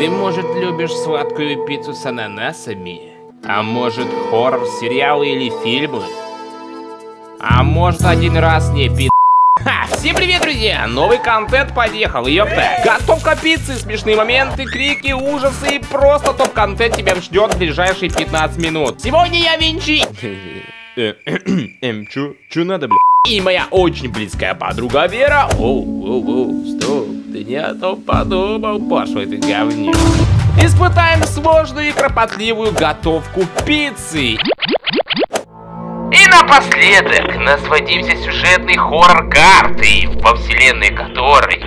Ты, может, любишь сладкую пиццу с ананасами? А может, хоррор-сериалы или фильмы? А может, один раз не пи... Ха, всем привет, друзья! Новый контент подъехал, ёпта! Готовка пиццы, смешные моменты, крики, ужасы и просто топ-контент тебя ждет в ближайшие 15 минут. Сегодня я Винчи! Эм, чё, чё надо, бля? И моя очень близкая подруга Вера. Оу, оу, оу, стоп, ты не о том подумал, пошлый ты говнюк. Испытаем сложную и кропотливую готовку пиццы. И напоследок насладимся сюжетной хоррор-картой, во вселенной которой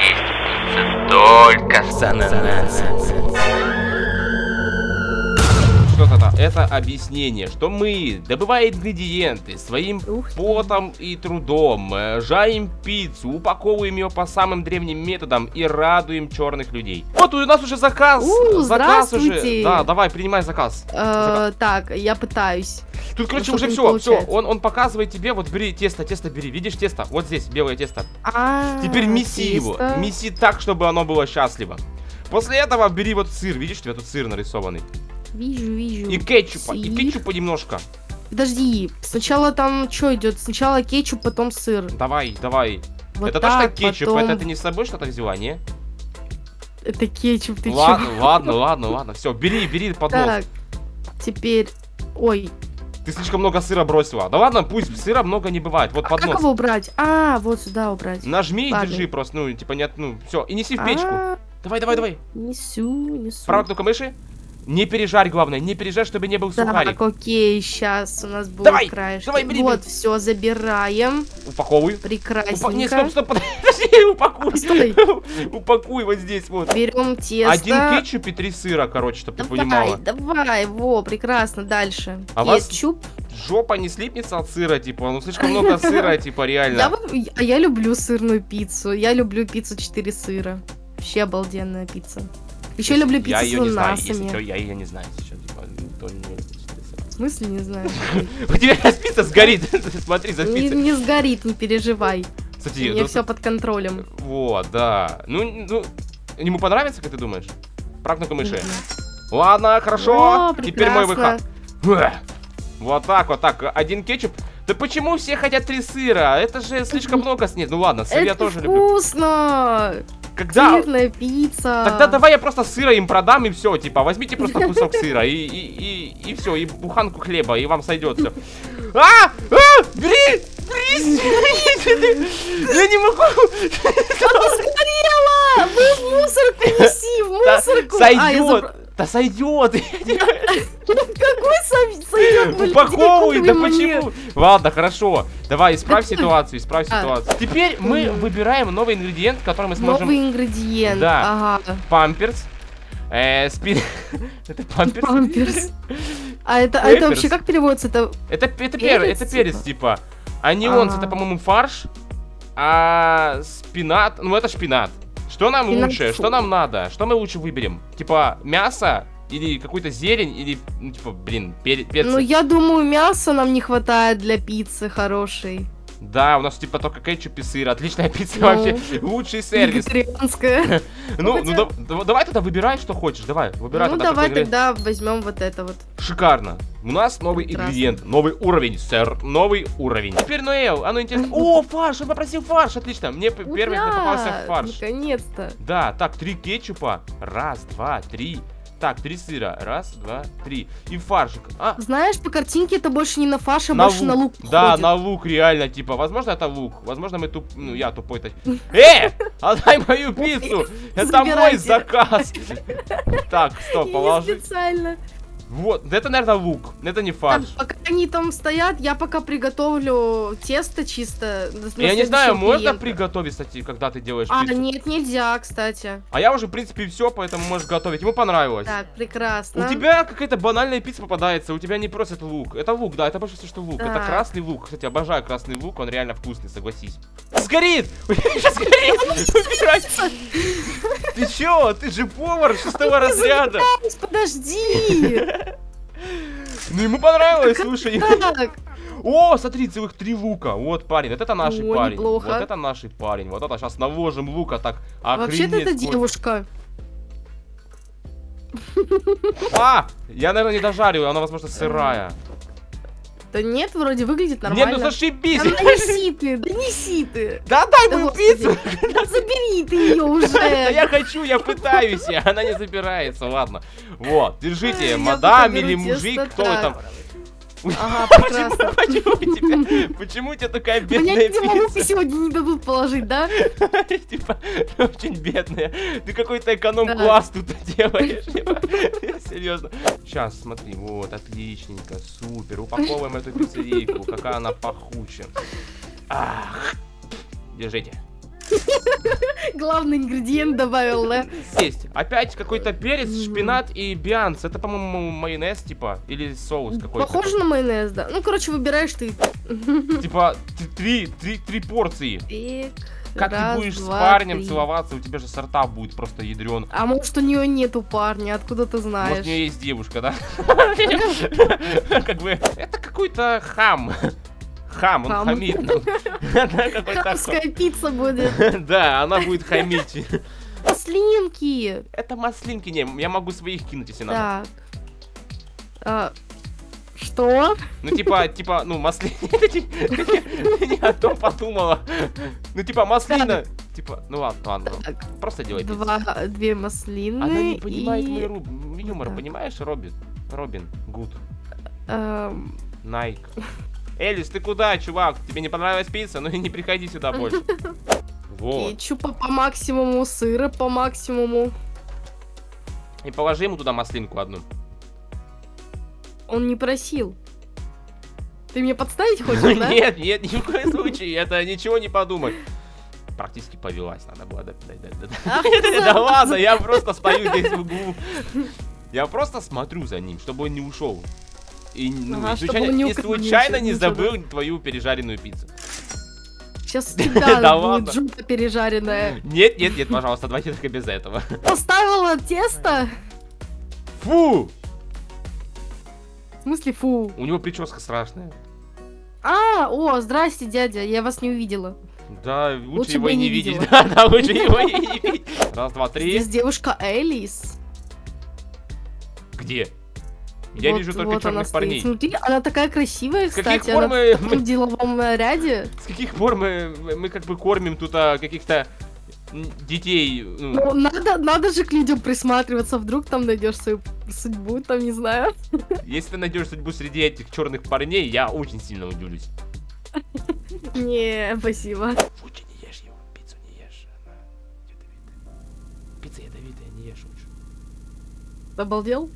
есть пицца только с ананасом. Что-то это объяснение, что мы, добывая ингредиенты своим Ух потом и трудом, э, жарим пиццу, упаковываем ее по самым древним методам и радуем черных людей. Вот у нас уже заказ. У, заказ уже. Да, давай, принимай заказ. Э, так, я пытаюсь. Тут, короче, уже все, все. Он, он показывает тебе, вот бери тесто, тесто бери. Видишь тесто? Вот здесь белое тесто. А, Теперь меси его. Меси так, чтобы оно было счастливо. После этого бери вот сыр. Видишь, у тебя тут сыр нарисованный. Вижу, вижу. И кетчупа. И Сыр. кетчупа немножко. Подожди, сначала там что идет? Сначала кетчуп, потом сыр. Давай, давай. Вот это так, точно кетчуп? потом- Это ты не с собой что-то взяла, не? Это кетчуп, ты ладно, чё? ладно, ладно, ладно. Все, бери, бери поднос. Так, теперь... Ой, Ты слишком много сыра бросила. Да ладно, пусть сыра много не бывает. Вот а как поднос. его убрать? А, вот сюда убрать. Нажми и Ладно. держи просто. Ну, типа нет, ну, все. И неси в печку. А, Давай, давай, давай. Несу, несу. Правая кнопка мыши. Не пережарь, главное, не пережарь, чтобы не был сухарик. Так, окей, сейчас у нас будет Давай, краешки. давай, бери, Вот, все, забираем. Упаковывай. Прекрасненько. Упа- Не, стоп, стоп, подожди, упакуй. Стой. Упакуй вот здесь вот. Берем тесто. Один кетчуп и три сыра, короче, чтобы ты Давай, понимала. давай, во, прекрасно, дальше. А вас- Кетчуп. Жопа не слипнется от сыра, типа, ну слишком много сыра, типа, реально. а я люблю сырную пиццу. Я люблю пиццу 4 сыра. Вообще обалденная пицца. Еще люблю Я пиццу ее с не знаю, если что, я ее не знаю сейчас, типа. В смысле, не знаю. У тебя сейчас пицца сгорит, смотри, за пиццей. не сгорит, не переживай. Кстати, меня ну, все под контролем. Вот, да. Ну, ну, ему понравится, как ты думаешь? Практика мыши. Ладно, хорошо. Теперь мой выход. Вот так вот, так, один кетчуп. Да почему все хотят три сыра? Это же слишком много снег. Ну ладно, сыр я тоже люблю. вкусно! Когда... Сырная пицца. Тогда давай я просто сыра им продам и все, типа, возьмите просто кусок сыра и, и, и, и все, и буханку хлеба, и вам сойдет все. А! А! Бери! Бери! Я не могу! Сгорела! Вы в мусорку неси, в мусорку! А, Сойдет! Да сойдет! Какой со- сойдет? Упаковывай, да какой почему? Ладно, хорошо. Давай, исправь ситуацию, исправь А. ситуацию. Теперь мы выбираем новый ингредиент, который мы сможем... Новый ингредиент. Да. Памперс. Э, спин... Это памперс? Памперс. А это, а это вообще как переводится? Это Это, это, пер, Перец, это перец, типа. А. это, по-моему, фарш. А спинат, ну это шпинат. Что нам Шпинат, лучше? Что нам надо? Что мы лучше выберем? Типа мясо или какую-то зелень или, ну, типа, блин, перец. Ну, я думаю, мяса нам не хватает для пиццы хорошей. Да, у нас типа только кетчуп и сыр. Отличная пицца Ну. вообще. Лучший сервис. Вегетарианская. Ну, ну да- давай тогда выбирай, что хочешь. Давай, выбирай Ну, тогда давай тогда возьмем вот это вот. Шикарно. У нас новый Прекрасно. ингредиент, новый уровень, сэр, новый уровень. Теперь Ноэл, а ну интересно. О, фарш, он попросил фарш, отлично. Мне п- первый Ура! попался фарш. Наконец-то. Да, так, три кетчупа. Раз, два, три. Так, три сыра. Раз, два, три. И фаршик. А, Знаешь, по картинке это больше не на фарш, а на больше на лук Да, походит. на лук реально, типа, возможно это лук, возможно мы туп... Ну, я тупой то Э, отдай мою пиццу, это мой заказ. Так, стоп, положи. специально. Вот, это, наверное, лук, это не Так, фарш. пока они там стоят, я пока приготовлю тесто чисто. Я не знаю, следующего можно клиента. приготовить, кстати, когда ты делаешь А, пиццу? нет, нельзя, кстати. А я уже, в принципе, все, поэтому можешь готовить. Ему понравилось. Так, прекрасно. У тебя какая-то банальная пицца попадается, у тебя не просят лук. Это лук, да, это больше всего, что лук. Это Так. красный лук. Кстати, обожаю красный лук, он реально вкусный, согласись. Сгорит! Сейчас сгорит! Ты чё? Ты же повар шестого разряда! Подожди! Ну ему понравилось, слушай. О, смотри, целых три лука. Вот парень, вот это наш парень. неплохо. Вот это наш парень. Вот это сейчас наложим лука так вообще-то охренеть это девушка. А! Я, наверное, не дожарю, она, возможно, сырая. Да нет, вроде выглядит Нет, нормально. ну зашибись! Да неси ты, да неси ты. Да дай Да мою пиццу! Да забери ты ее Да уже. я хочу, я пытаюсь, она не забирается, ладно. Вот, держите, мадам или мужик, 100 кто вы там. Ага, Почему, прекрасно. почему у тебя, почему у тебя такая бедная эти малухи пицца? сегодня не дадут положить, да? Типа, очень бедная. Ты какой-то эконом-класс тут делаешь. типа. Серьезно. Сейчас, смотри, вот, отличненько, супер. Упаковываем эту пиццерийку, какая она пахучая. Ах. Держите. Главный ингредиент добавил, да? Есть. Опять какой-то перец, шпинат и бианс. Это, по-моему, майонез, типа, или соус какой-то. Похоже на майонез, да. Ну, короче, выбираешь ты. Типа, три, три, три порции. Так, Как раз, ты будешь с два, парнем три. целоваться, у тебя же сорта будет просто ядрен. А может, у нее нету парня, откуда ты Может, знаешь? у нее есть девушка, да? Как бы, это какой-то хам. Хам, он Хам. хамит. Хамская пицца будет. Да, она будет хамить. Маслинки. Это маслинки, не, я могу своих кинуть, если надо. Так. А, Что? Ну, типа, типа, ну, маслина. Не о том подумала. Ну, типа, маслина. Типа, ну ладно, ладно. Просто делай. Два, две маслины Она не понимает мой юмор, понимаешь, Робин? Робин, гуд. эм, Найк. Элис, ты куда, чувак? Тебе не понравилась пицца? Ну и не приходи сюда больше. Вот. кетчупа по максимуму, сыра по максимуму. И положи ему туда маслинку одну. Он не просил. Ты мне подставить хочешь, да? Нет, нет, ни в коем случае. Это ничего не подумай. Практически повелась, надо было. Да, ладно, я просто стою здесь в углу. Я просто смотрю за ним, чтобы он не ушел. И, ну, Ага, и чтобы случайно, не и случайно не забыл твою пережаренную пиццу. Сейчас ладно. будет жутко пережаренная. Нет, нет, нет, пожалуйста, давайте только без этого. Поставила тесто? Фу! В смысле, фу. У него прическа страшная. А, о, здрасте, дядя, я вас не увидела. Да, лучше, Лучше его и и не видеть. Да, да, лучше его и не видеть. Раз, два, три. Здесь девушка Элис. Где? Я Вот- вижу только вот черных парней. Смотри, она такая красивая, С каких кстати. пор Она мы- в таком деловом наряде. С каких пор мы, мы как бы кормим тут а, каких-то детей? ну, Ну, надо, надо же к людям присматриваться, вдруг там найдешь свою судьбу, там, не знаю. Если ты найдешь судьбу среди этих черных парней, я очень сильно удивлюсь. Не, спасибо. Лучше не ешь его, пиццу не ешь, она ядовитая. Пицца ядовитая, не ешь лучше. Обалдел?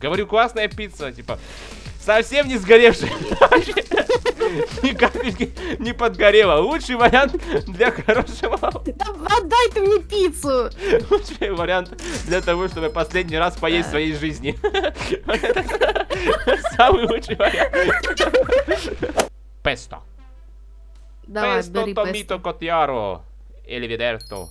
Говорю, классная пицца, типа, совсем не сгоревшая. Ни капельки не подгорела. Лучший вариант для хорошего Да отдай ты мне пиццу! Лучший вариант для того, чтобы последний раз поесть в своей жизни. Самый лучший вариант. Песто. Давай, Песто томито котьяро. Или видерто.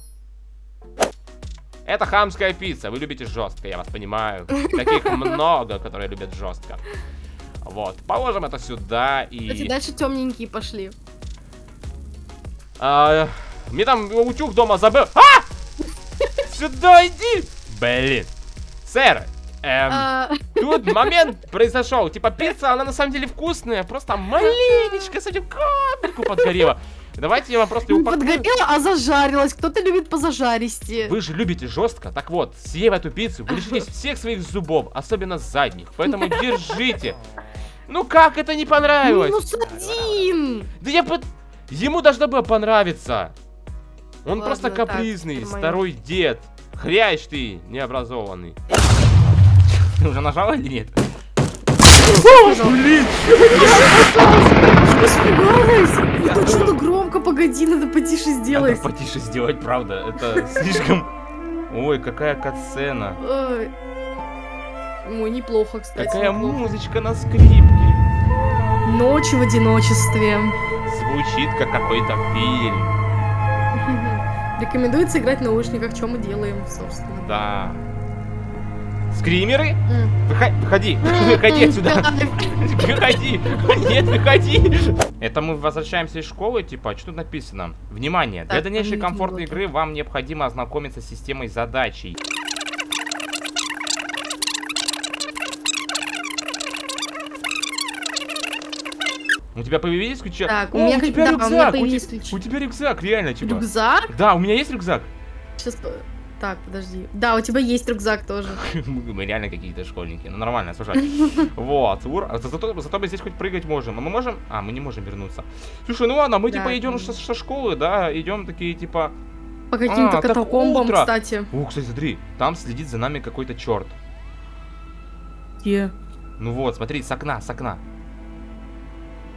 Это хамская пицца. Вы любите жестко, я вас понимаю. Таких много, которые любят жестко. Вот, положим это сюда Кстати, и... дальше темненькие пошли. А, мне там утюг дома забыл. А! Сюда иди! Блин. Сэр, эм, А, тут момент произошел. Типа пицца, она на самом деле вкусная, просто маленечко, совсем капельку подгорела. Давайте я вам просто не упакую. подгорела, а зажарилась. Кто-то любит позажаристи. Вы же любите жестко. Так вот, съев эту пиццу, вы лишитесь всех своих зубов, особенно задних. Поэтому держите. Ну как это не понравилось? Минус один! Да я под... Ему должно было понравиться. Он Ладно, просто так, капризный, моё. старой дед. Хрящ ты, необразованный. Ты уже нажала или нет? Блин! Испугалась! Это что-то громко, погоди, надо потише сделать. Надо потише сделать, правда. Это слишком... Ой, какая катсцена. Ой. Неплохо, кстати. Какая неплохо. музычка на скрипке. Ночь в одиночестве. Звучит как какой-то фильм. Рекомендуется играть в наушниках, что мы делаем, собственно. Да. Скримеры? Выходи, выходи отсюда. Выходи. Нет, выходи. Это мы возвращаемся из школы, типа, а что тут написано? Внимание, для дальнейшей комфортной игры вам необходимо ознакомиться с системой задачей. У тебя появились ключи? Так, у меня, у тебя рюкзак, у, тебя рюкзак, реально, типа. Рюкзак? Да, у меня есть рюкзак. Сейчас так, подожди. Да, у тебя есть рюкзак тоже. Мы реально какие-то школьники. Ну нормально, слушай. Вот, ур- а за- зато, зато мы здесь хоть прыгать можем. А мы можем? А, мы не можем вернуться. Слушай, ну ладно, мы типа идем со, школы, да, идем такие типа. По каким-то А, так катакомбам, кстати. О, кстати, смотри, там следит за нами какой-то черт. Где? Ну вот, смотри, с окна, с окна.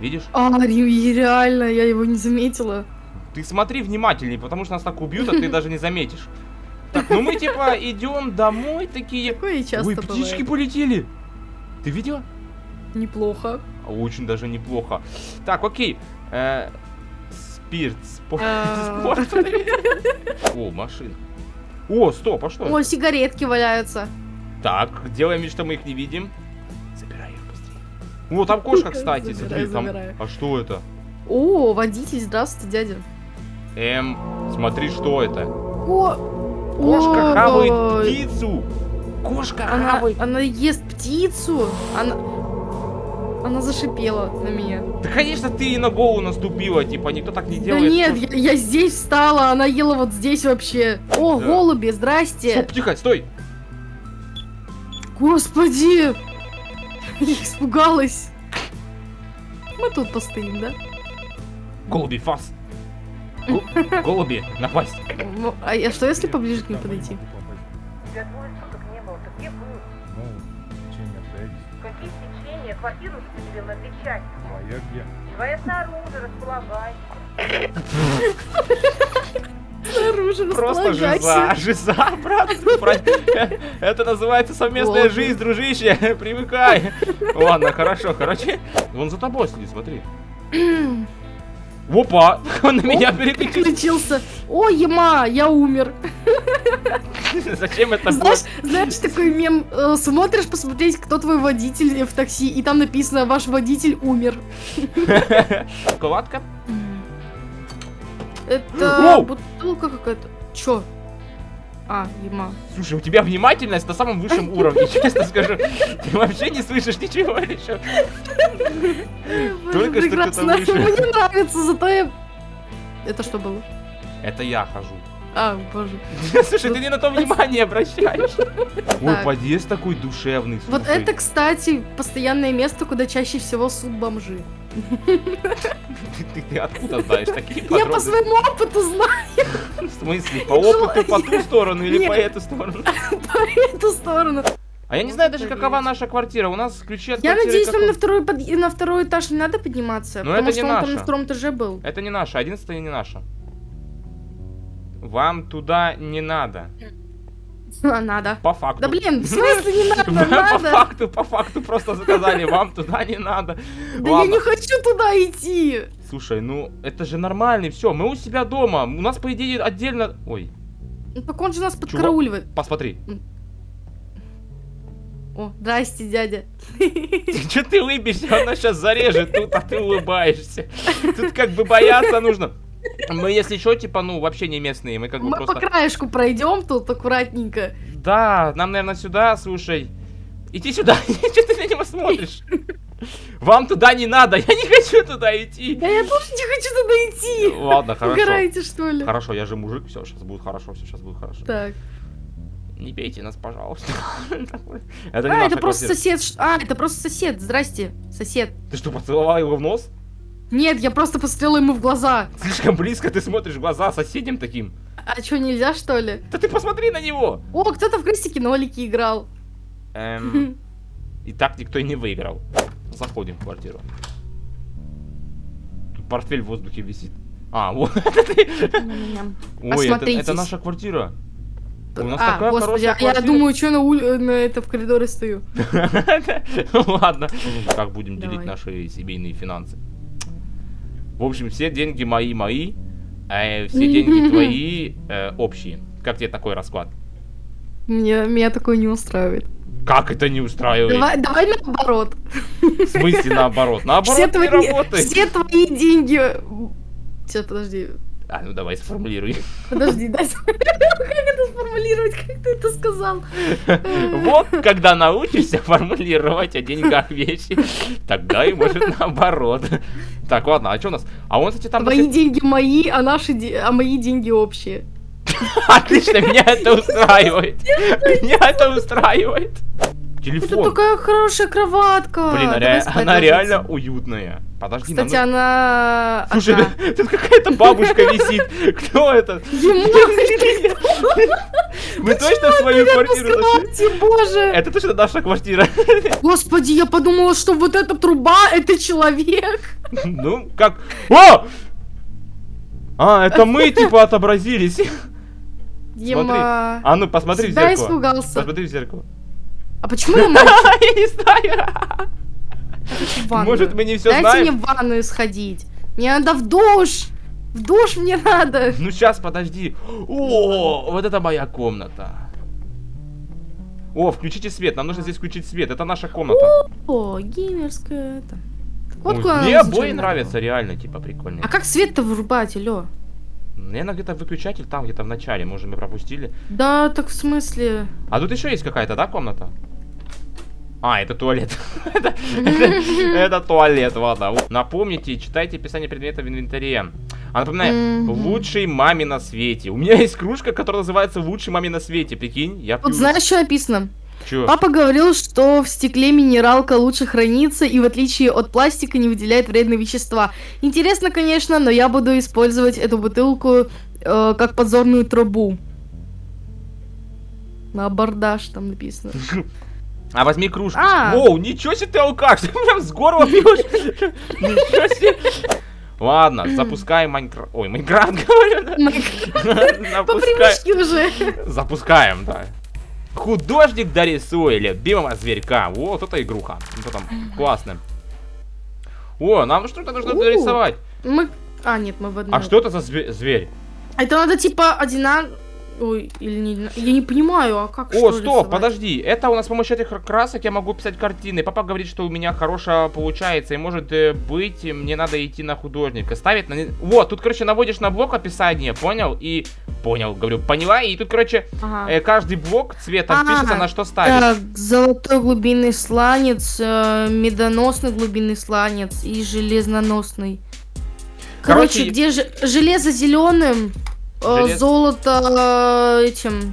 Видишь? А, ре- реально, я его не заметила. Ты смотри внимательней, потому что нас так убьют, а ты даже не заметишь. Так, ну мы типа идем домой такие. Такое часто Ой, птички бывает. полетели. Ты видела? Неплохо. Очень даже неплохо. Так, окей. Э, спирт, спорт. А. спорт. О, машина. О, стоп, а что? О, сигаретки валяются. Так, делаем вид, что мы их не видим. Забирай их быстрее. О, там кошка, кстати. Забираю, Смотри, там. забираю. А что это? О, водитель, здравствуйте, дядя. Эм, смотри, что это. О, Кошка Ой. хавает птицу. Кошка Она, хавает. она ест птицу. Она... Она зашипела на меня. Да, конечно, ты ей на голову наступила, типа, никто так не Да делает. нет, Кошка- я, я здесь встала, она ела вот здесь вообще. О, Да. голуби, здрасте. Стоп, тихо, стой. Господи! Я испугалась. Мы тут постоим, да? Голуби, фас. Голуби, напасть. Ну, а я что, если поближе к ним подойти? Тебя двое суток не было. Ты где был? Ну, течение обстоятельств. Какие течения? Квартиру на две части. Твоя где? Твоя снаружи, располагай. Снаружи Просто располагайся. жиза, жиза, брат. Про- Это называется совместная Голуби. жизнь, дружище. Привыкай. Ладно, хорошо, короче. Вон за тобой следит, смотри. Опа, он на меня переключился. Переключился. О, ема, я умер. Зачем это Знаешь, было? знаешь такой мем? э, смотришь посмотреть, кто твой водитель в такси, и там написано, ваш водитель умер. Шоколадка? Это Воу! бутылка какая-то. Чё? А, ема. Слушай, у тебя внимательность на самом высшем уровне, честно скажу. Ты вообще не слышишь ничего или что? Только что кто-то вышел. Мне нравится, зато я... Это что было? Это я хожу. А, боже. Слушай, ты не на то внимание обращаешь. Ой, подъезд такой душевный. Вот это, кстати, постоянное место, куда чаще всего суд бомжи. Ты, ты- откуда знаешь такие Я по подробности? своему опыту знаю В смысле, по опыту по ту сторону или по эту сторону? по эту сторону. А я не знаю даже, какова наша квартира. У нас ключи от Я надеюсь, нам на второй, под- на второй этаж не надо подниматься, Но потому это что не он там наша. на втором этаже был. Это не наша, одиннадцатая не наша. Вам туда не надо. А, надо. По факту. Да блин, в смысле не надо? По Надо. факту, по факту просто заказали, вам туда не надо. Да я Ладно. не хочу туда идти. Слушай, ну это же нормально, все, мы у себя дома. У нас, по идее, отдельно. Ой, Ну так он же нас подкарауливает. посмотри. О, здрасте, дядя. Че ты улыбишься? Она сейчас зарежет тут, а ты улыбаешься. Тут как бы бояться нужно. Мы, если что, типа, ну, вообще не местные, мы как бы Мы по просто... краешку пройдем тут аккуратненько. Да, нам, наверное, сюда, слушай. Иди сюда, что ты на него смотришь? Вам туда не надо, я не хочу туда идти. Да я тоже не хочу туда идти. Ладно, хорошо. Угораете, что ли? Хорошо, я же мужик, все, сейчас будет хорошо, все, сейчас будет хорошо. Так. Не бейте нас, пожалуйста. Это А, это просто квартира. сосед. А, это просто сосед. Здрасте, сосед. Ты что, поцеловала его в нос? Нет, я просто посмотрела ему в глаза. Слишком близко ты смотришь в глаза соседям таким. А что, нельзя, что ли? Да ты посмотри на него! О, кто-то в крестике нолики играл. Эм, и так никто и не выиграл. Заходим в квартиру. Тут портфель в воздухе висит. А, вот это ты. Ням-ням. Ой, это, это наша квартира. У нас а, такая господи, хорошая а я квартира. думаю, что на, ули- на это в коридоре стою. Ладно. Как будем делить наши семейные финансы? В общем, все деньги мои мои, а все деньги твои э, общие. Как тебе такой расклад? Меня, меня такое не устраивает. Как это не устраивает? Давай, давай наоборот. В смысле наоборот? Наоборот все, не твои, работает. все твои деньги... Сейчас, подожди. А, ну давай сформулируй. Подожди, дай как это сформулировать, как ты это сказал. Вот, когда научишься формулировать о деньгах вещи, тогда и может наоборот. Так, ладно, а что у нас? А он, кстати, там... Твои даже- деньги мои, а наши, де- а мои деньги общие. Отлично, меня это устраивает. Меня это устраивает. Это Телефон. такая хорошая кроватка. Блин, а ре- она реально уютная. Подожди, нам Кстати, она... Слушай, одна. тут какая-то бабушка висит. Кто это? Ему Мы точно в свою квартиру боже. Это точно наша квартира. Господи, я подумала, что вот эта труба это человек. Ну, как... О! А, это мы, типа, отобразились. Дима. А ну, посмотри в зеркало. испугался. Посмотри в зеркало. А почему я мальчик Я не знаю. Может, мы не Дайте знаем? мне в ванную сходить. Мне надо в душ. В душ мне надо. Ну, сейчас, подожди. О, вот это моя комната. О, включите свет. Нам нужно здесь включить свет. Это наша комната. О, геймерская это. Вот куда Мне обои нравятся, реально, типа, прикольные. А как свет-то вырубать, алло? Наверное, где-то выключатель там, где-то в начале, может, мы пропустили. Да, так в смысле? А тут еще есть какая-то, да, комната? А, это туалет. Это- это- Это туалет, ладно. Напомните, читайте описание предметов в инвентаре. А напоминаю, Мгм. лучшей маме на свете. У меня есть кружка, которая называется лучшей маме на свете. Прикинь, я пью. Вот знаешь, что написано? Чё? Папа говорил, что в стекле минералка лучше хранится и в отличие от пластика не выделяет вредные вещества. Интересно, конечно, но я буду использовать эту бутылку э, как подзорную трубу. На абордаж там написано. А возьми кружку. А. Воу, ничего себе ты алкаш, ты прям с горла пьешь. Ничего себе. Ладно, запускаем Майнкрафт. Ой, Майнкрафт говорю, да? По привычке уже. Запускаем, да. Художник дорисуй любимого зверька. Вот это игруха. Вот там, классно. О, нам что-то нужно дорисовать. Мы... А, нет, мы в одной. А что это за зве- зверь? Это надо типа одина... Ой, или не... Я не понимаю, а как О, стоп, рисовать? подожди. Это у нас с помощью этих красок я могу писать картины. Папа говорит, что у меня хорошо получается. И может э, быть, мне надо идти на художника. Ставить на... Вот, тут, короче, наводишь на блок описание, понял? И... Понял, говорю, поняла? И тут, короче, Ага. э, каждый блок цветом А, пишется, на что ставить. Так, золотой глубинный сланец, э, медоносный глубинный сланец и железноносный. Короче, Короче, где же железо зеленым, Желез- золото э, этим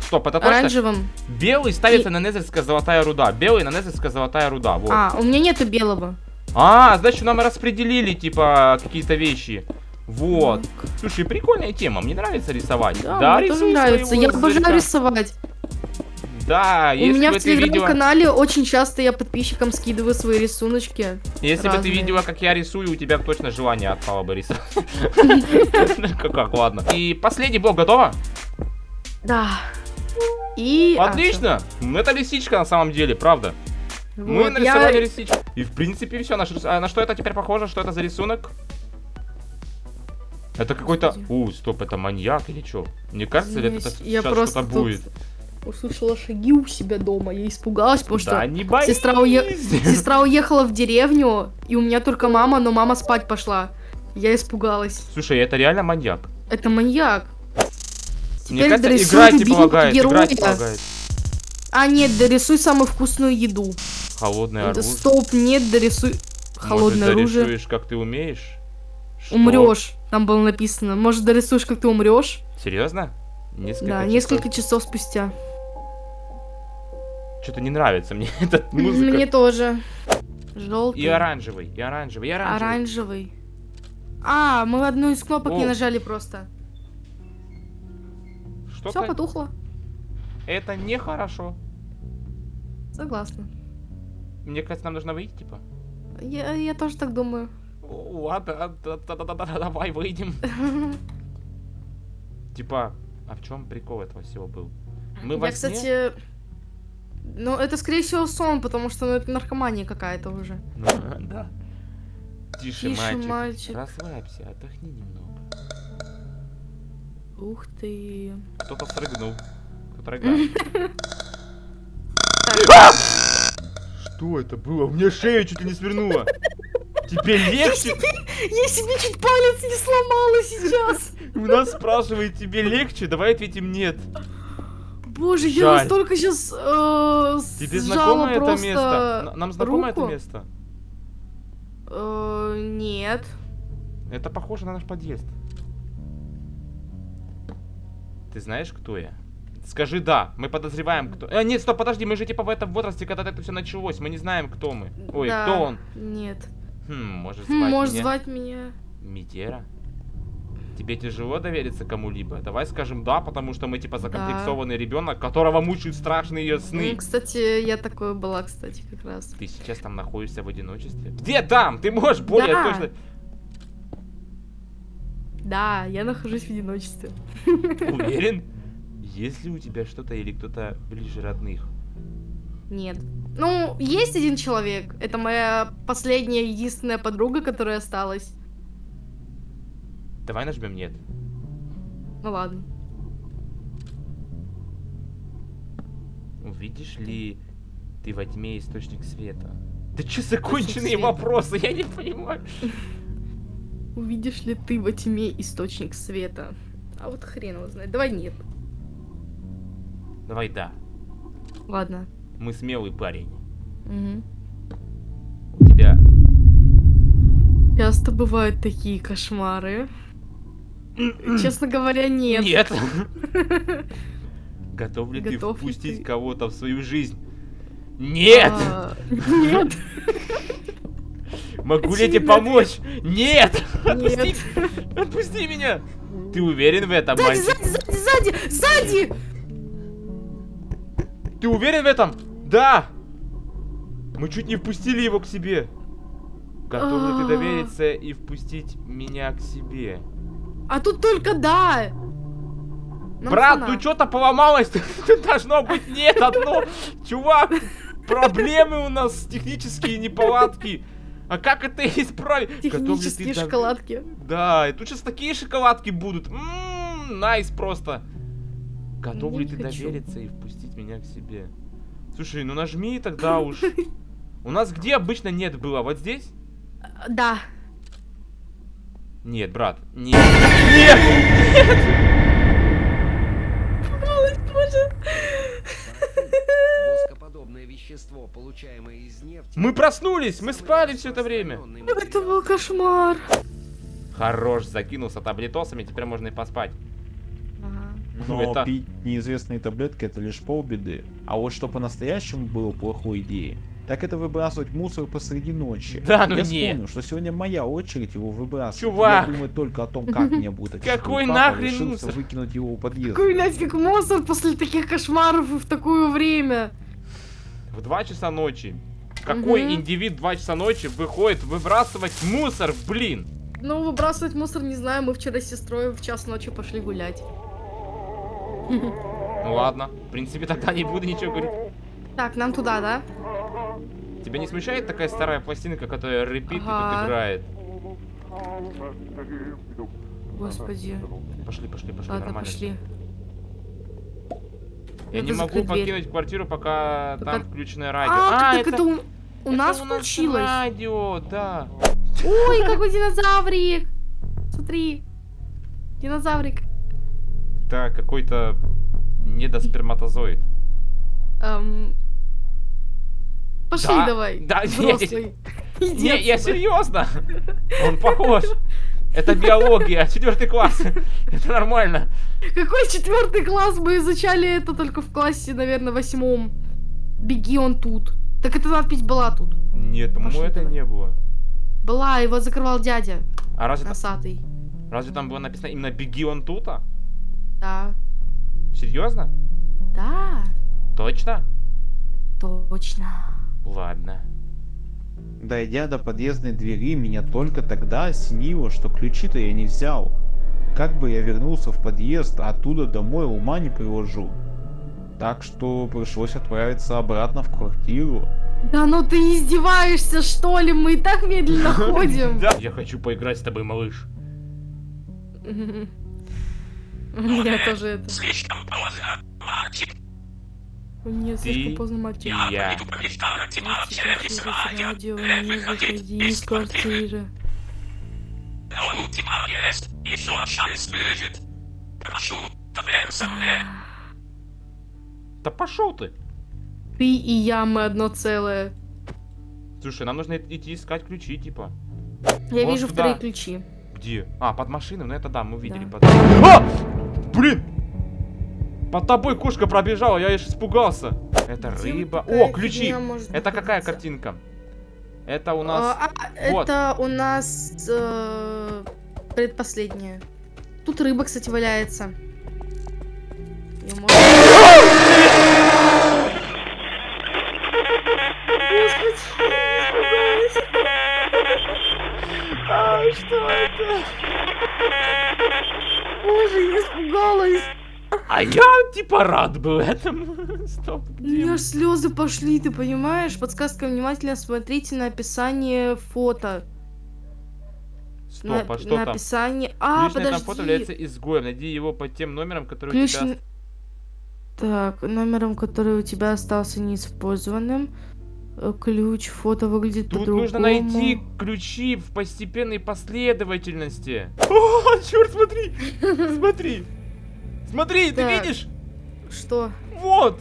Стоп, это точно? оранжевым. Белый ставится на незерская золотая руда. Белый на незерская золотая руда. Вот. А, А, у меня нету белого. значит, нам распределили, типа, какие-то вещи. Вот. Слушай, прикольная тема. Мне нравится рисовать. Да, мне тоже нравится. Я обожаю рисовать. Да, у меня в телеграм-канале очень часто я подписчикам скидываю свои рисуночки. Если бы ты разные. видела, как я рисую, у тебя точно желание отпало бы рисовать. Как, ладно. И последний блок готово? Да. И... Отлично! Ну, Это лисичка на самом деле, правда. Мы нарисовали лисичку. И в принципе все. На, а на что это теперь похоже? Что это за рисунок? Это какой-то... У, стоп, это маньяк или что? Мне кажется, или это сейчас что-то будет? Услышала шаги у себя дома. Я испугалась, потому что Да не боись! сестра, уе- сестра уехала в деревню, и у меня только мама, но мама спать пошла. Я испугалась. Слушай, это реально маньяк. Это маньяк. Мне Теперь кажется, дорисуй играть не помогает, играть не героя. помогает. А, нет, дорисуй самую вкусную еду. Холодное оружие. Стоп, нет, дорисуй холодное Может, оружие. дорисуешь, как ты умеешь? Что? Умрешь. Там было написано. Может, дорисуешь, как ты умрешь? Серьезно? Несколько Да, часов. несколько часов спустя. Что-то не нравится мне эта музыка. Мне тоже. Желтый. И оранжевый, и оранжевый, и оранжевый. Оранжевый. А, мы одну из кнопок не О. нажали просто. Что-то Все потухло. это нехорошо. Согласна. Мне кажется, нам нужно выйти, типа. Я, я тоже так думаю. Ладно, да- да- давай выйдем. Типа, а в чем прикол этого всего был? Мы во Я, сне? кстати... Ну, это, скорее всего, сон, потому что ну, это наркомания какая-то уже. Ну, да. Тише, Тише, мальчик. мальчик. Расслабься, отдохни немного. Ух ты. Кто-то срыгнул. Кто-то рыгает. Что это было? У меня шею чуть ли не свернула. Тебе Я легче? себе, я себе чуть палец не сломала сейчас. У нас спрашивает, тебе легче? Давай ответим нет. Боже, я Жаль. настолько сейчас э, Тебе знакомо это место? Нам знакомо это руку. место? Э, нет. Это похоже на наш подъезд. Ты знаешь, кто я? Скажи да, мы подозреваем, кто... Э, нет, стоп, подожди, мы же типа в этом возрасте, когда это все началось, мы не знаем, кто мы. Ой, Да, кто он? Нет. Хм, может Хм, звать можешь меня? звать меня. Митера? Тебе тяжело довериться кому-либо? Давай скажем да, потому что мы типа закомплексованный ребенок, которого мучают страшные сны. М, Кстати, я такой была, кстати, как раз. Ты сейчас там находишься в одиночестве? Где там? Ты можешь более Да. точно... Да, я нахожусь в одиночестве. Уверен? Есть ли у тебя что-то или кто-то ближе родных? Нет. Ну, есть один человек. Это моя последняя, единственная подруга, которая осталась. Давай нажмем нет. Ну ладно. Увидишь ли ты во тьме источник света? Да что законченные вопросы, я не понимаю. Увидишь ли ты во тьме источник света? А вот хрен его знает. Давай нет. Давай да. Ладно. Мы смелый парень. Мгм. У тебя... Часто бывают такие кошмары. Честно говоря, нет. Нет. Готов ли ты впустить кого-то в свою жизнь? Нет! А, Нет. Могу ли я тебе помочь? Нет! Отпусти! Отпусти меня! Ты уверен в этом, сзади, сзади, сзади! Сзади! Ты уверен в этом? Да! Мы чуть не впустили его к себе. Готов ли ты А. довериться и впустить меня к себе? А тут только да. Нам Брат, хана. ну что-то поломалось. Должно быть нет одно. Чувак, проблемы у нас технические неполадки. А как это исправить? Ты Технические шоколадки. Да, и тут сейчас такие шоколадки будут. Ммм, найс просто. Готов ли ты хочу. довериться и впустить меня к себе? Слушай, ну нажми тогда уж. У нас где обычно нет было? Вот здесь? Да. Нет, брат. Нет. Нет! Воскоподобное вещество, получаемое из нефти... Мы проснулись, мы спали все это время. Это был кошмар. Хорош, закинулся таблетосами, теперь можно и поспать. Ага. Ну, Но это- пить неизвестные таблетки это лишь полбеды. А вот что по-настоящему было плохой идеей, так это выбрасывать мусор посреди ночи. Да, ну Я не. вспомнил, что сегодня моя очередь его выбрасывать. Чувак! Я думаю только о том, как мне будет. Какой нахрен мусор? выкинуть его у подъезда. Какой нафиг мусор после таких кошмаров и в такое время? В 2 часа ночи. Какой Мгм. индивид в 2 часа ночи выходит выбрасывать мусор, блин? Ну, выбрасывать мусор не знаю. Мы вчера с сестрой в час ночи пошли гулять. Ну ладно, в принципе тогда не буду ничего говорить. Так, нам туда, да? Тебя не смущает такая старая пластинка, которая репит и Ага. тут играет? Господи. Пошли, пошли, пошли, Ладно, нормально. пошли. Я Надо не могу дверь. покинуть квартиру, пока Пока- там включенное радио. А, так это, у, у это нас включилось. радио, да. Ой, какой динозаврик! Смотри. Динозаврик. Да, какой-то недосперматозоид. Эм, Пошли Да, давай. да, взрослый. Иди Не, я серьезно. Он похож. Это биология, четвертый класс. Это нормально. Какой четвертый класс? Мы изучали это только в классе, наверное, восьмом. Беги, он тут. Так эта надпись была тут. Нет, по-моему, это давай. не было. Была, его закрывал дядя. А разве, там- Носатый. разве там было написано именно «Беги он тута»? Да. Серьезно? Да, Точно? точно. Ладно. Дойдя до подъездной двери, меня только тогда осенило, что ключи-то я не взял. Как бы я вернулся в подъезд, а оттуда домой ума не приложу. Так что пришлось отправиться обратно в квартиру. Да ну ты издеваешься, что ли? Мы и так медленно ходим. Да. Я хочу поиграть с тобой, малыш. У меня тоже это. О, Нет, Ты слишком поздно, мать тебя. я. Мать тебя, через радио, не выходи из квартиры. Да пошел ты! Ты и я, мы одно целое. Слушай, нам нужно идти искать ключи, типа. Я Вот вижу сюда. вторые ключи. Где? А, под машиной, ну это да, мы видели Да. под... А! Блин! Под тобой кошка пробежала, я аж испугался. Это Где рыба. О, ключи! Это какая картинка? Это у нас... А, а, вот. Это у нас э, предпоследняя. Тут рыба, кстати, валяется. А, что это? Боже, я испугалась. А я типа рад был этому. Стоп, У меня аж слезы пошли, ты понимаешь? Подсказка внимательно смотрите на описание фото. на, Стоп, а что на там? описание. А, Ключ на этом подожди. фото является изгоем. Найди его по тем номерам, которые у Ключ... тебя... н- Так, номером, который у тебя остался неиспользованным. Э, Ключ, фото выглядит Тут по-другому. нужно найти ключи в постепенной последовательности. О, черт, смотри! Смотри! Смотри, ты Так. видишь? Что? Вот!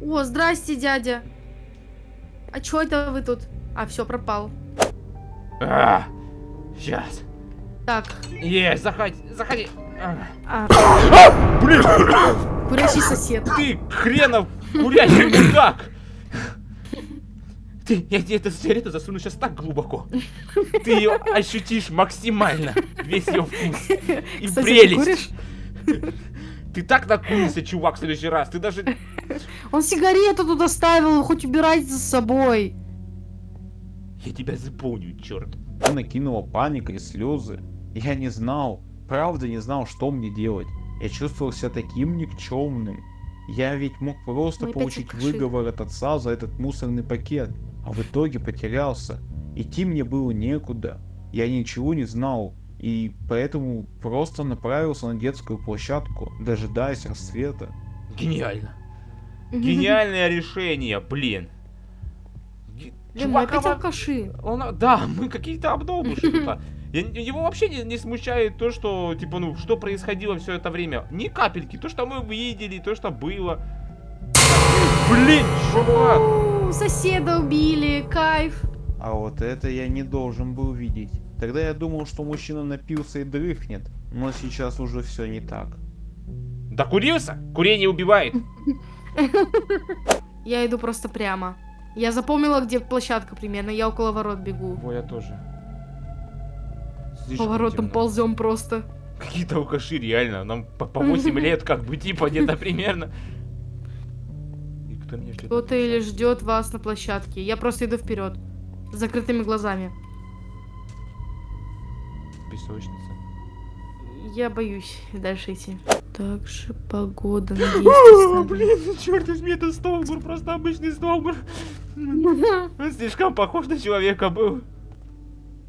О, здрасте, дядя. А чё это вы тут? А, все, пропал. сейчас. Так, Есть, заходи, заходи. А. а, Блин, курящий сосед. ты хренов курящий мудак! Ты, я тебе эту сигарету засуну сейчас так глубоко. Ты ее ощутишь максимально. Весь ее вкус. И Кстати, ты прелесть. Ты так накурился, чувак, в следующий раз. Ты даже... Он сигарету тут оставил, хоть убирайте за собой. Я тебя заполню, черт. Накинула паника и слезы. Я не знал, правда не знал, что мне делать. Я чувствовал себя таким никчемным. Я ведь мог просто Мы получить выговор от отца за этот мусорный пакет, а в итоге потерялся. Идти мне было некуда. Я ничего не знал, и поэтому просто направился на детскую площадку, дожидаясь рассвета. Гениально. Гениальное решение, блин. Блин, мы опять алкаши. Он, да, мы какие-то обдолбыши тут. Его вообще не, не смущает то, что, типа, ну, что происходило все это время. Ни капельки. То, что мы видели, то, что было. Блин, чувак. Соседа убили, кайф. А вот это я не должен был видеть. Тогда я думал, что мужчина напился и дрыхнет, но сейчас уже все не так. Докурился? Курение убивает. Я иду просто прямо. Я запомнила, где площадка примерно. Я около ворот бегу. Во, я тоже. По Слишком воротам темно. ползем просто. Какие-то алкаши, реально. Нам по, по 8 лет, как бы, типа, где-то примерно. Кто-то или ждет вас на площадке. Я просто иду вперед. С закрытыми глазами. Песочница. Я боюсь дальше идти. Также погода, О, надеюсь, блин, черт возьми, это столбур, просто обычный столбур. Он слишком похож на человека был.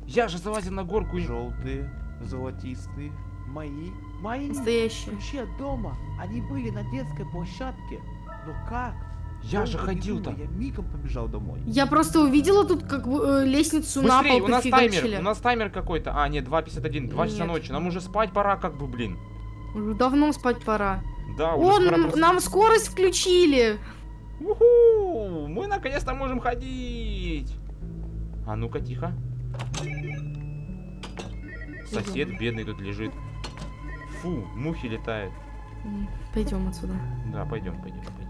Я же залазил на горку. Желтые, золотистые, мои, мои. Настоящий. Ключи от дома, они были на детской площадке. Но как? Я же ходил-то. Я мигом побежал домой. Я просто увидела тут как бы э, лестницу на Быстрей, пол у нас таймер, у нас таймер какой-то. А, нет, 2.51, 2 часа Нет. ночи. Нам уже спать пора, как бы, блин. Уже давно спать пора. Да, уже О, скоро н- просто- нам скорость включили. Уху! Мы наконец-то можем ходить! А ну-ка, тихо. Сосед бедный тут лежит. Фу, мухи летают. Пойдем отсюда. Да, пойдем, пойдем, пойдем.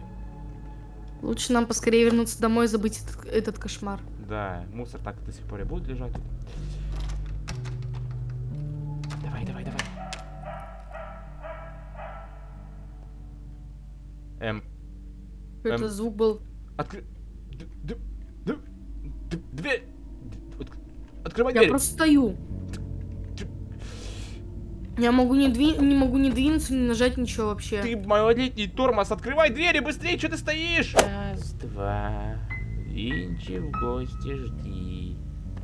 Лучше нам поскорее вернуться домой и забыть этот, этот кошмар. Да, мусор так до сих пор и будет лежать. Давай, давай, давай. Эм, это Эм. звук был? откры... Дверь! Открывай Я дверь! просто стою. Я могу не, дви... не могу не двинуться, не нажать ничего вообще. Ты малолетний тормоз, открывай двери быстрее, что ты стоишь? Раз, два, Винчи в гости жди.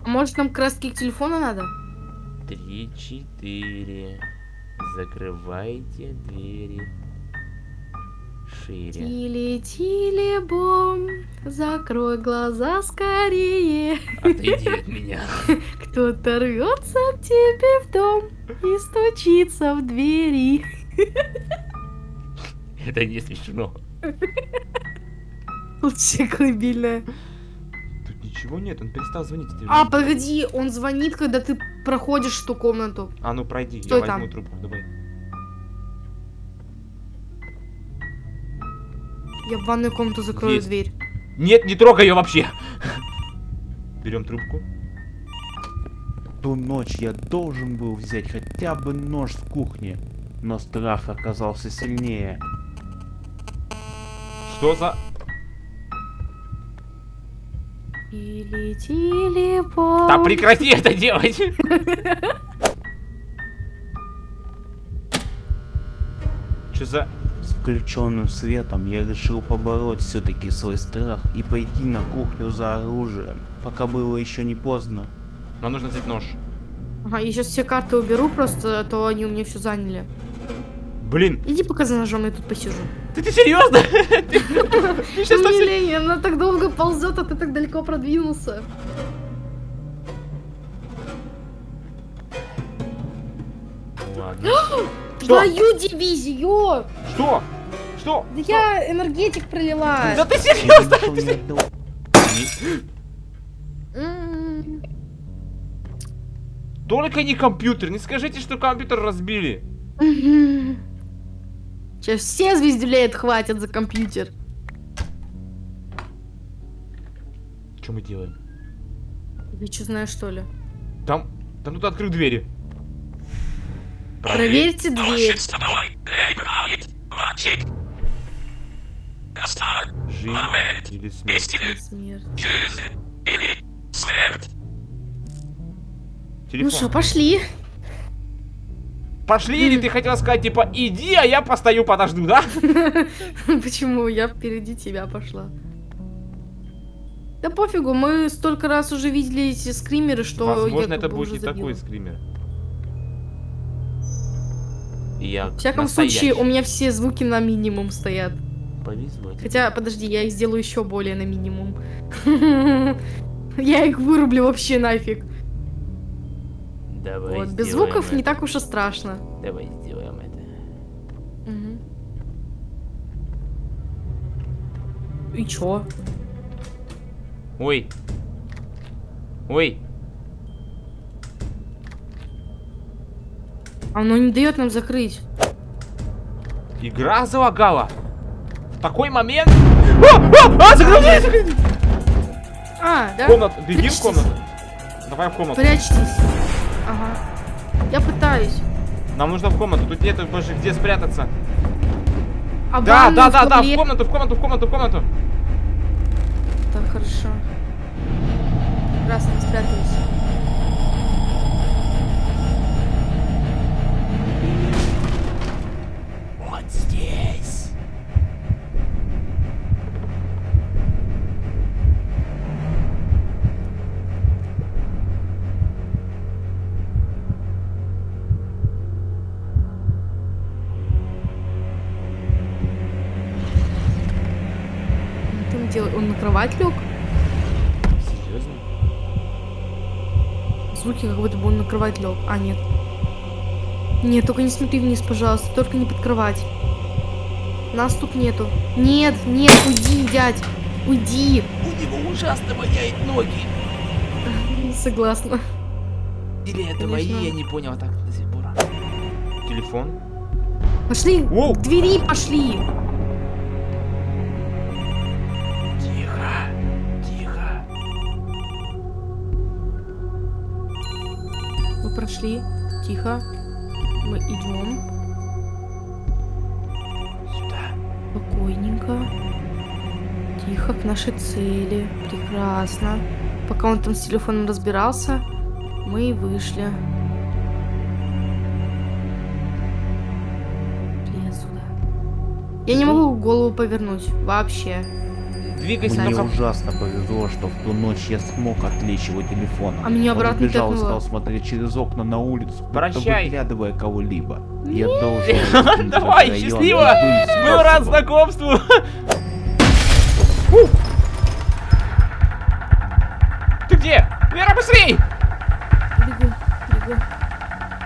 А может нам краски к телефону надо? Три, четыре. Закрывайте двери. шире. Тили-тили бом, закрой глаза скорее. Отойди от меня. Кто-то рвется к тебе в дом и стучится в двери. Это не смешно. Лучше колыбельная. Тут ничего нет, он перестал звонить. А, погоди, он звонит, когда ты проходишь ту комнату. А ну пройди, Стой я возьму там. трубку, давай. Я в ванную комнату закрою Есть. дверь. Нет, не трогай ее вообще. Берем трубку. Ту ночь я должен был взять хотя бы нож в кухне, но страх оказался сильнее. Что за... Тили-тили бом. Да прекрати это делать! Что за... С включенным светом я решил побороть все-таки свой страх и пойти на кухню за оружием, пока было еще не поздно. Нам нужно взять нож. Ага, я сейчас все карты уберу, просто а то они у меня все заняли. Блин, Иди пока за ножом, я тут посижу. ты, ты серьезно? Ты сейчас Ну, все- Милень, она так долго ползет, а ты так далеко продвинулся. Ладно. Что? Твою дивизию! Что? Что? Да я энергетик пролила. Да ты серьезно? Только не компьютер. Не скажите, что компьютер разбили. Сейчас все звездюлеют хватит за компьютер. Что мы делаем? Ты что знаешь, что ли? Там... Там кто-то открыл двери. Проверьте дверь. Жизнь или смерть? Или смерть. Ну Телефон. что, пошли. Пошли, или ты хотела сказать, типа, иди, а я постою, подожду, да? Почему? Я впереди тебя пошла. Да пофигу, мы столько раз уже видели эти скримеры, что я Возможно, это будет не такой скример. Я В всяком случае, у меня все звуки на минимум стоят. Повезло. Хотя, подожди, я их сделаю еще более на минимум. Я их вырублю вообще нафиг. Давай Вот, без звуков не это. так уж и страшно. Давай сделаем это. Мгм. И чё? Ой. Ой. Оно не дает нам закрыть. Игра залагала. В такой момент... А, а, а, закрой дверь. А, да? Комната, беги в комнату. Давай в комнату. Прячьтесь. Ага. Я пытаюсь. Нам нужно в комнату. Тут нет больше где спрятаться. А Да, да, да, да, в комнату, в комнату, в комнату, в комнату. Так, хорошо. Прекрасно, спрятались. Кровать лег? Серьезно? Звуки, как будто бы он на кровать лег. А, нет. Нет, только не смотри вниз, пожалуйста. Только не под кровать. Нас тут нету. Нет, нет, уйди, дядь. Уйди. У него ужасно воняет ноги. Согласна. Или это Конечно. мои, я не понял так до сих пор. Телефон? Пошли. Воу! Двери пошли. Мы прошли. Тихо. Мы идем. Сюда. Спокойненько. Тихо к нашей цели. Прекрасно. Пока он там с телефоном разбирался, мы и вышли. Блин, сюда. Я не могу голову повернуть. Вообще. Двигайся, Мне ну-ка. ужасно повезло, что в ту ночь я смог отвлечь его телефоном. А Он обратно убежал и стал смотреть через окна на улицу, Прощай. выглядывая кого-либо. Я должен... Давай, счастливо! Был рад знакомству! Ты где? Вера, быстрей! Бегу, бегу.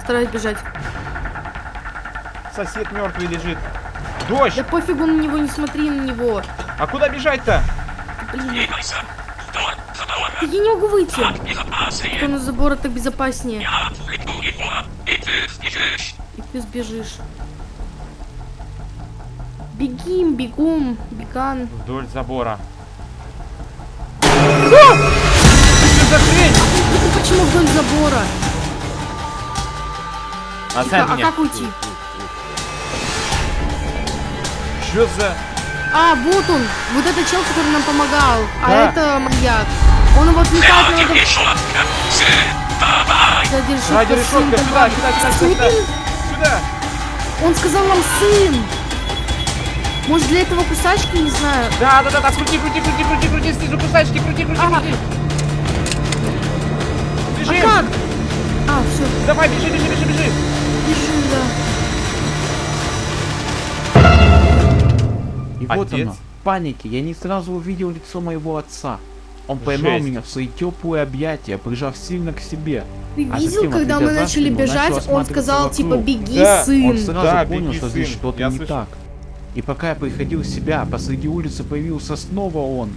Стараюсь бежать. Сосед мертвый лежит. Дождь! Да пофигу на него, не смотри на него. А куда бежать-то? Блин. Да я не могу выйти. Кто на забора так безопаснее. И ты сбежишь. Бегим, бегом, беган. Вдоль забора. Что за хрень? Это почему вдоль забора? От а меня. как уйти? Что за... А, вот он. Вот это чел, который нам помогал. А Да. это маньяк. Он его отвлекает, надо... Сзади решетка, Ради сын, решетка, сюда, сюда, сюда, сюда, сюда. Сюда. Он сказал нам сын. Может для этого кусачки, не знаю. Да, да, да, да, крути, крути, крути, крути, крути, снизу кусачки, крути, крути, Ага. крути. А Бежим! как? А, все, Давай, бежи, бежи, бежи, бежи! И вот Отец? оно, в панике, я не сразу увидел лицо моего отца. Он поймал Жесть. меня в свои теплые объятия, прижав сильно к себе. Ты А видел, затем, когда мы начали спину, бежать, начал он сказал, типа, вокруг. беги, Да, сын. Он сразу Да, понял, беги, что здесь что-то не слышал. так. И пока я приходил в себя, посреди улицы появился снова он.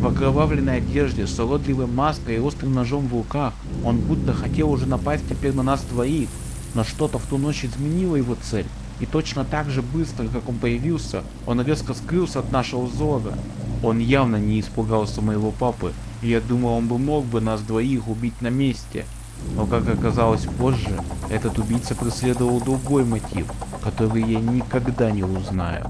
В окровавленной одежде, с уродливой маской и острым ножом в руках. Он будто хотел уже напасть теперь на нас двоих. Но что-то в ту ночь изменило его цель. И точно так же быстро, как он появился, он резко скрылся от нашего взора. Он явно не испугался моего папы, и я думал, он бы мог бы нас двоих убить на месте. Но как оказалось позже, этот убийца преследовал другой мотив, который я никогда не узнаю.